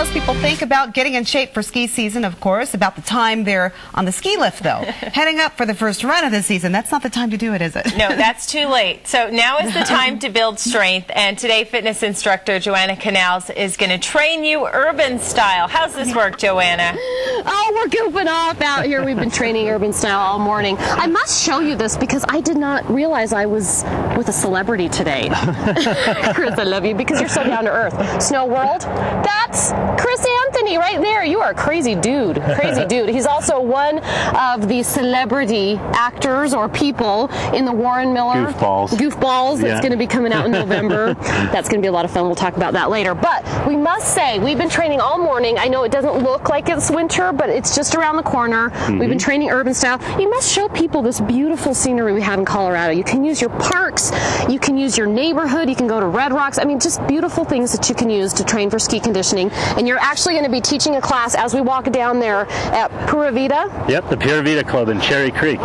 most people think about getting in shape for ski season, of course, about the time they're on the ski lift, though. Heading up for the first run of the season, that's not the time to do it, is it? No, that's too late. So now is the time to build strength, and today fitness instructor Joanna Canals is going to train you urban style. How's this work, Joanna? Oh, we're goofing off out here. We've been training urban style all morning. I must show you this because I did not realize I was with a celebrity today. Chris, I love you because you're so down to earth. Snow World, that's Chris Anthony right there. You are a crazy dude. Crazy dude. He's also one of the celebrity actors or people in the Warren Miller Goofballs. Goofballs that's Yeah. going to be coming out in November. that's going to be a lot of fun. We'll talk about that later. But we must say, we've been training all morning. I know it doesn't look like it's winter, but it's just around the corner. We've been mm-hmm. training urban style. You must show people this beautiful scenery we have in Colorado. You can use your parks, you can use your neighborhood, you can go to Red Rocks. I mean, just beautiful things that you can use to train for ski conditioning. And you're actually going to be teaching a class as we walk down there at Pura Vida. Yep, the Pura Vida Club in Cherry Creek.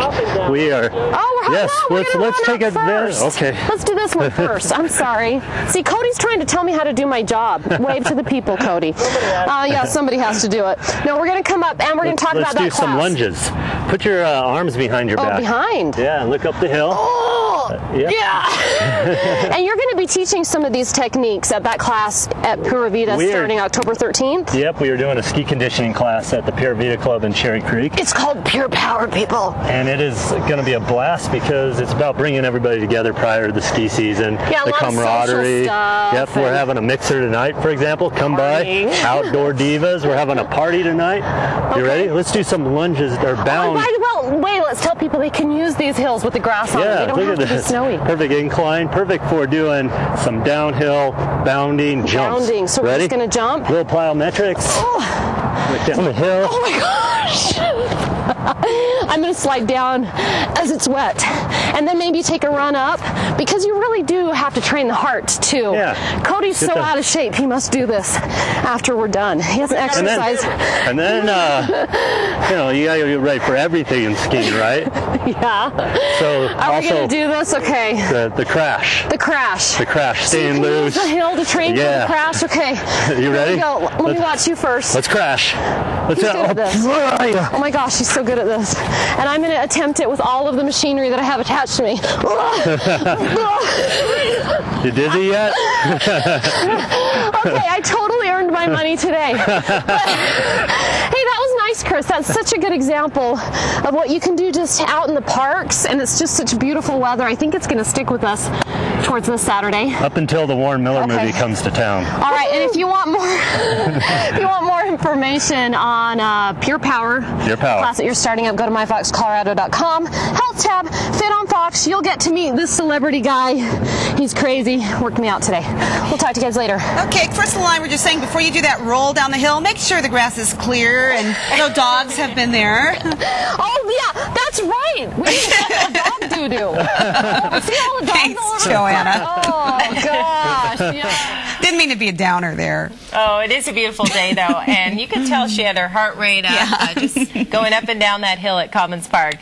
We are. Oh, we're yes. no, we're let's gonna let's run take up advantage. first. Okay. Let's do this one first. I'm sorry. See, Cody's trying to tell me how to do my job. Wave to the people, Cody. Uh, yeah, somebody has to do it. No, we're going to come up and we're going to talk let's about do that some class. lunges. Put your uh, arms behind your Oh, back. behind. Yeah, look up the hill. Oh, yep. yeah. and you're going to be teaching some of these techniques at that class at Pura Vida Weird. starting October 13th. Yep, we are doing a ski conditioning class at the Pura Vida Club in Cherry Creek. It's called Pure Power, people. And it is going to be a blast because it's about bringing everybody together prior to the ski season. Yeah, the lot of social camaraderie. stuff yep, we're having a mixer tonight, for example. Come Partying. by. Outdoor divas. We're having a party tonight. You Okay. ready? Let's do some lunges. They're Oh, bound. wait, well, wait, let's tell people they can use these hills with the grass on them. Yeah, They don't look have at to be this. snowy. Perfect incline, perfect for doing some downhill bounding jumps. Bounding. So we're just going to jump. Little plyometrics. Look down the hill. Oh my gosh. I'm going to slide down as it's wet. And then maybe take a run up because you really do have to train the heart too. Yeah. Cody's Get so the- out of shape. He must do this after we're done. He hasn't And then, and then uh, you know, you gotta get ready for everything in skiing, right? yeah. So Are we going to do this? Okay. the, the crash. The crash. The crash, So staying use loose. the hill to train Yeah. the crash. Okay. You ready? we go. Let me watch you first. Let's crash. Let's He's at this. Oh, my gosh, she's so good at this. And I'm going to attempt it with all of the machinery that I have attached to me. You dizzy yet? okay, I totally earned my money today. But, hey, that Chris. That's such a good example of what you can do just out in the parks, and it's just such beautiful weather. I think it's going to stick with us towards this Saturday. Up until the Warren Miller Okay. movie comes to town. All right, and if you want more, if you want more information on uh, Pure Power, Pure Power. class that you're starting up, go to myfoxcolorado.com. Health tab, Fit on Fox. You'll get to meet this celebrity guy. He's crazy. Worked me out today. We'll talk to you guys later. Okay, first of all, we're just saying before you do that roll down the hill, make sure the grass is clear and no dogs have been there. Oh yeah, that's right. We need to talk about dog doo doo. See all the dogs Thanks, all over Joanna. Oh gosh, yeah. Didn't mean to be a downer there. Oh, it is a beautiful day, though, and you could tell she had her heart rate up, uh, just going up and down that hill at Commons Park.